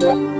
Thank.